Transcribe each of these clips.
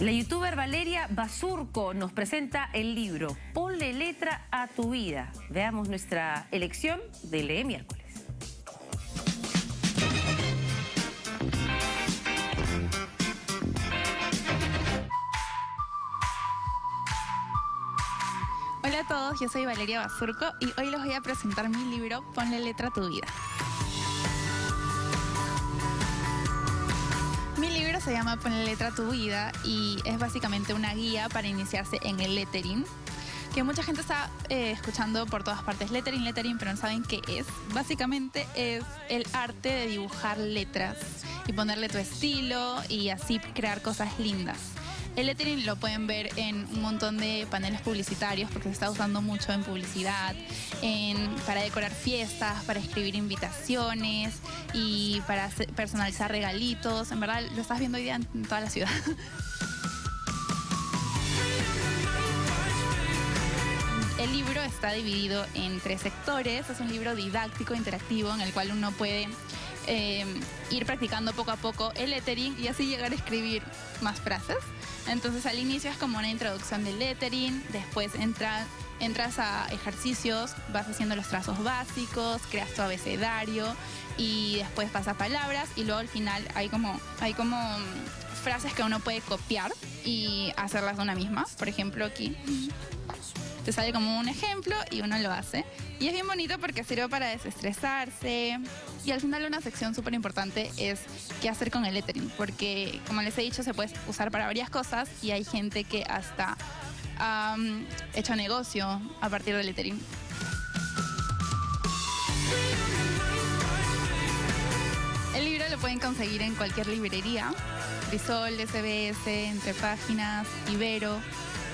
La youtuber Valeria Basurco nos presenta el libro Ponle letra a tu vida. Veamos nuestra elección de Lee miércoles. Hola a todos, yo soy Valeria Basurco y hoy les voy a presentar mi libro Ponle letra a tu vida. Se llama Ponle letra tu vida y es básicamente una guía para iniciarse en el lettering que mucha gente está eh, escuchando por todas partes, lettering, lettering, pero no saben qué es. Básicamente es el arte de dibujar letras y ponerle tu estilo y así crear cosas lindas. El lettering lo pueden ver en un montón de paneles publicitarios porque se está usando mucho en publicidad, para decorar fiestas, para escribir invitaciones y para personalizar regalitos. En verdad lo estás viendo hoy día en toda la ciudad. El libro está dividido en tres sectores. Es un libro didáctico, interactivo, en el cual uno puede eh, ir practicando poco a poco el lettering y así llegar a escribir más frases. Entonces al inicio es como una introducción del lettering, después entras a ejercicios, vas haciendo los trazos básicos, creas tu abecedario y después pasas palabras y luego al final hay como, hay como mm, frases que uno puede copiar y hacerlas una misma. Por ejemplo aquí te sale como un ejemplo y uno lo hace. Y es bien bonito porque sirve para desestresarse. Y al final una sección súper importante es qué hacer con el lettering, porque como les he dicho se puede usar para varias cosas y hay gente que hasta ha hecho negocio a partir del lettering. Pueden conseguir en cualquier librería, Crisol, SBS, Entre Páginas, Ibero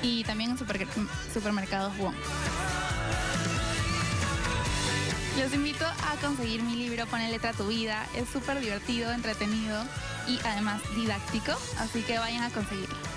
y también en supermercados Wong. Los invito a conseguir mi libro Pone letra tu vida. Es súper divertido, entretenido y además didáctico, así que vayan a conseguirlo.